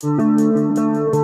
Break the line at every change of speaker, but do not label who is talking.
Música